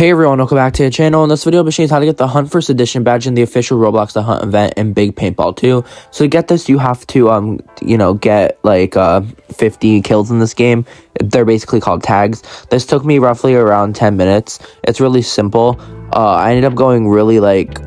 Hey everyone, welcome back to the channel. In this video, I'll be showing you how to get the Hunt First Edition badge in the official Roblox The Hunt event in Big Paintball 2. So to get this, you have to, um, you know, get like uh 50 kills in this game. They're basically called tags. This took me roughly around 10 minutes. It's really simple. Uh, I ended up going really like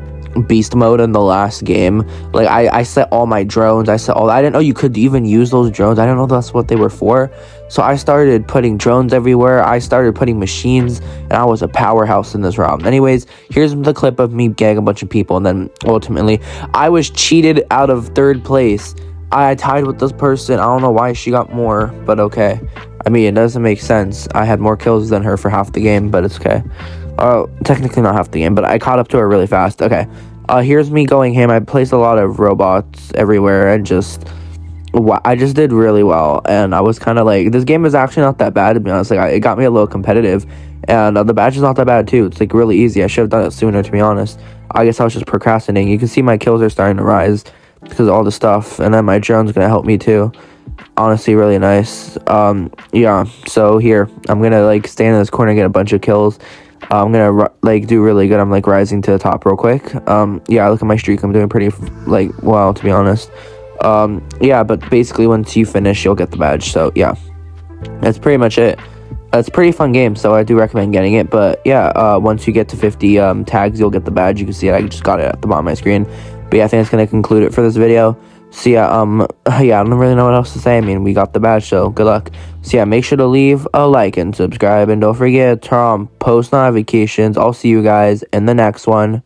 beast mode in the last game. Like I, I set all my drones. I set all. I didn't know you could even use those drones. I didn't know that's what they were for. So I started putting drones everywhere. I started putting machines, and I was a powerhouse in this round. Anyways, here's the clip of me getting a bunch of people, and then ultimately I was cheated out of third place. I tied with this person. I don't know why she got more, but okay. I mean, it doesn't make sense. I had more kills than her for half the game, but it's okay. Uh, technically not half the game, but I caught up to her really fast. Okay. Uh, here's me going ham. I placed a lot of robots everywhere and just, I just did really well. And I was kind of like, this game is actually not that bad to be honest. Like, I, it got me a little competitive, and uh, the badge is not that bad too. It's like really easy. I should have done it sooner, to be honest. I guess I was just procrastinating. You can see my kills are starting to rise because of all the stuff, and then my drone's gonna help me too. Honestly, really nice. Um, yeah. So here, I'm gonna like stand in this corner get a bunch of kills uh, I'm gonna like do really good. I'm like rising to the top real quick. Um, yeah, look at my streak. I'm doing pretty like well, to be honest. Um, yeah, but basically once you finish, you'll get the badge. So yeah, that's pretty much it. It's pretty fun game, so I do recommend getting it. But yeah, uh, once you get to 50 um, tags, you'll get the badge. You can see it. I just got it at the bottom of my screen. But yeah, I think that's gonna conclude it for this video. So yeah, um, yeah, I don't really know what else to say. I mean, we got the badge, so good luck. So yeah, make sure to leave a like and subscribe, and don't forget to turn on post notifications. I'll see you guys in the next one.